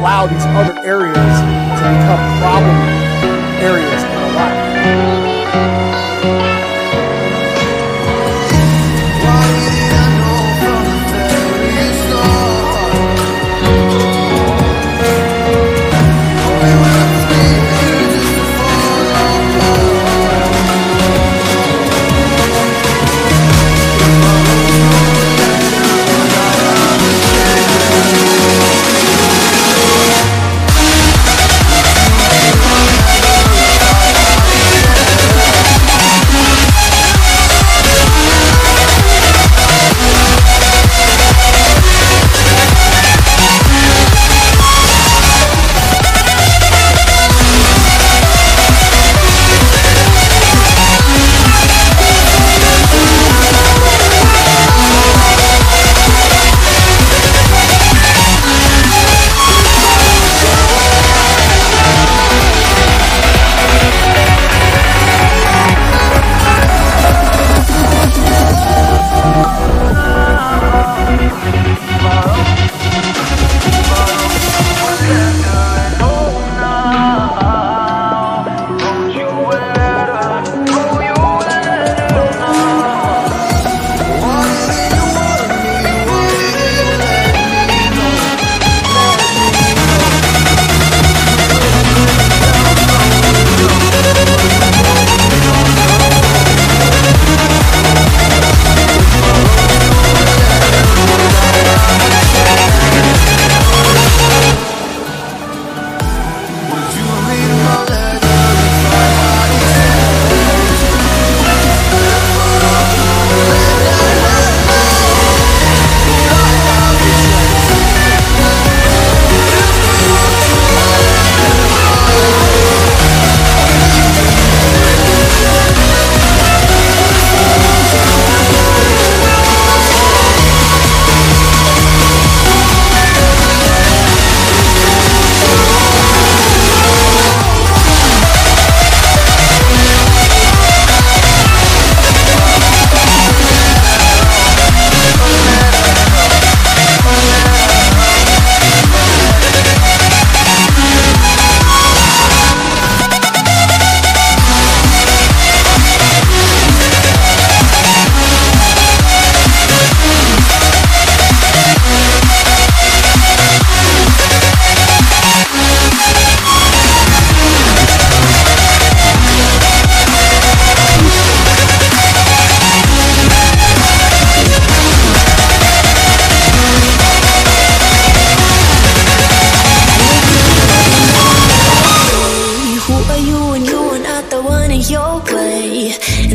allow these other areas to become problem areas.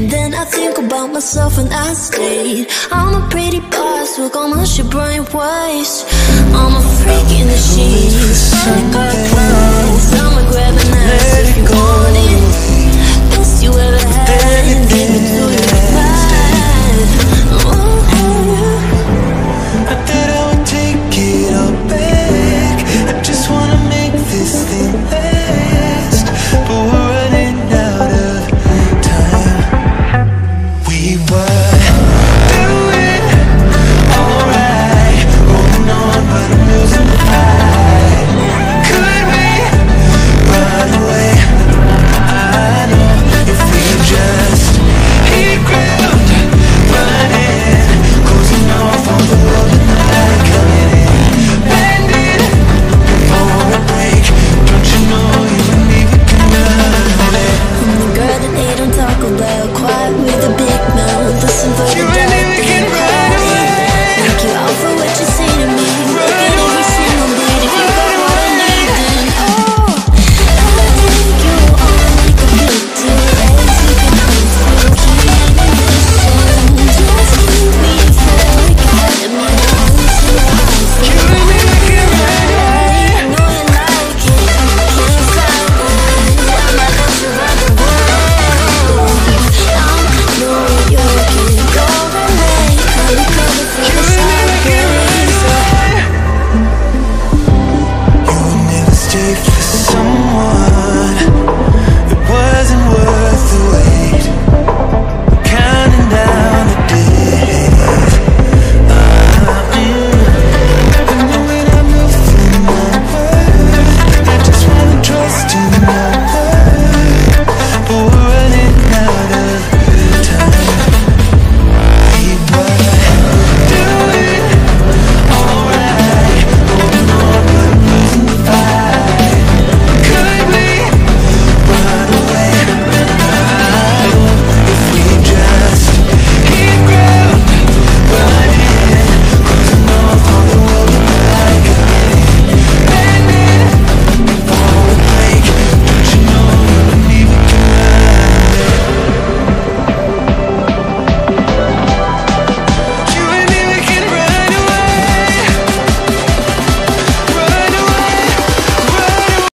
Then I think about myself and I stay. I'm a pretty boss, look on my shit bright whites I'm a freak in the sheets. I got clothes, I'ma grab ass if you want it. Best you ever had.